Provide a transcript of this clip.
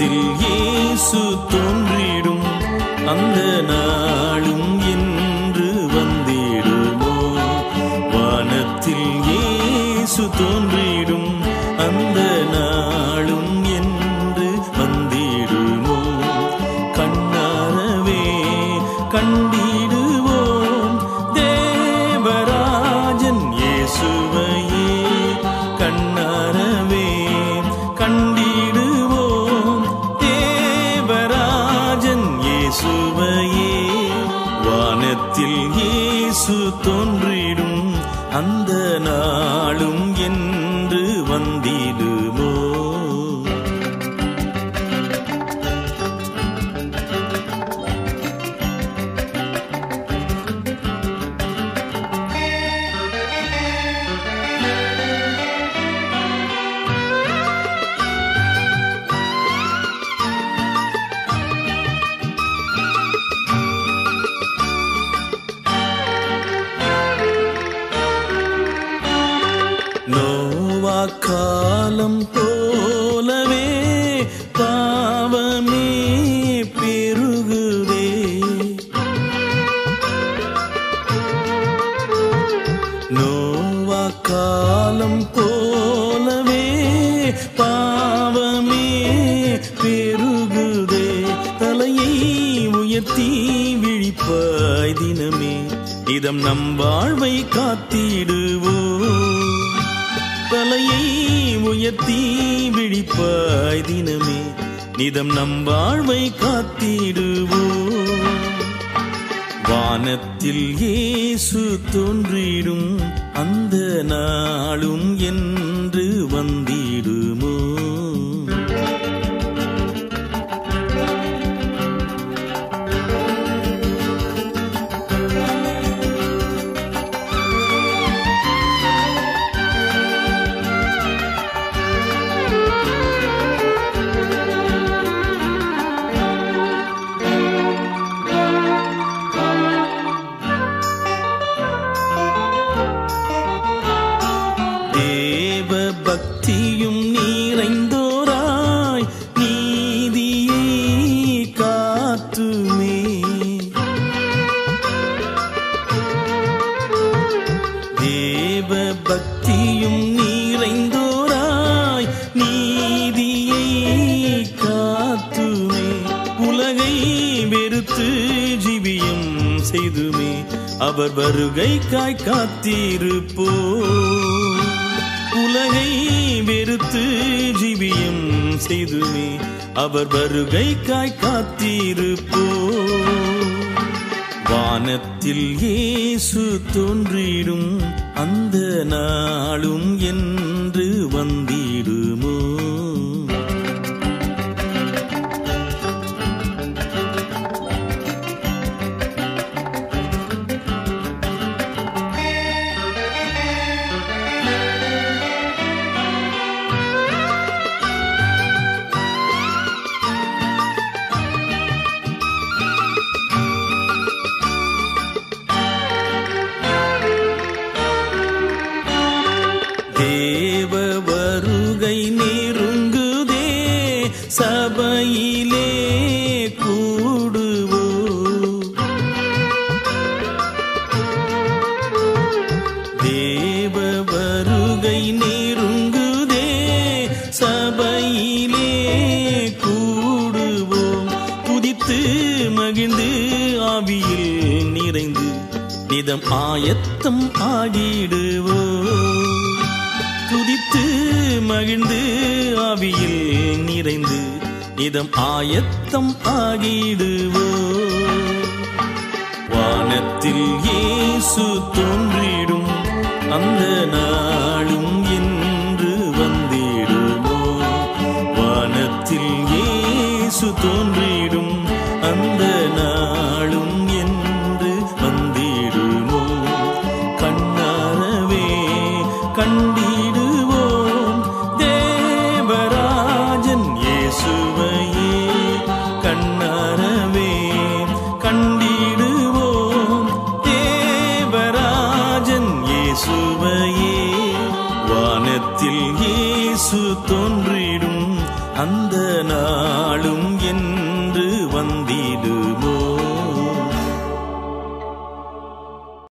உள்ளத்தில் இயேசு தோன்றிடும். அந்த நாளும் என்று வந்திடுமோ? வானத்தில் இயேசு தோன்றிடும் இயேசுவையே. வானத்தில் இயேசு தோன்றிடும். அந்த நாளும் என்று வந்திடுமோ காலம் போலவே பாவமே பெருகுதே. தலையை உயர்த்தி விழிப்பாய் தினமே. இதம் நம் வாழ்வை காத்திடுவோ. தலையை உயர்த்தி விழிப்பாய் தினமே. நிதம் நம் வாழ்வை காத்திடுவோ. வானத்தில் ஏசு தோன்றிடும். அந்த நாளும் என் பக்தியும் நீரைந்தோராய் நீதியை காத்துமே. உலகை வெறுத்து ஜீவியம் செய்துமே. அவர் வருகைக்காய் காத்திருப்போ. உலகை வெறுத்து ஜீவியம் செய்துமே. அவர் வருகைக்காய் காத்திருப்போ. வானத்தில் இயேசு தோன்றிடும் அந்த நாளும் என்று வந்திடும் வருகை நெருங்குதே சபையிலே கூடுவோ. தேவ வருகை நெருங்குதே சபையிலே கூடுவோம் குதித்து மகிழ்ந்து ஆவியில் நிறைந்து நிதம் ஆயத்தம் ஆகிடுவோம் துதித்து மகிழ்ந்து ஆவியில் நிறைந்து இதம் ஆயத்தம் ஆகிடுவோ. வானத்தில் இயேசு தோன்றிடும் அந்த நாளும் என்று வந்திடுமோ. வானத்தில் இயேசு தோன்றிடும் இயேசு தோன்றிடும் அந்த நாளும் என்று வந்திடுமோ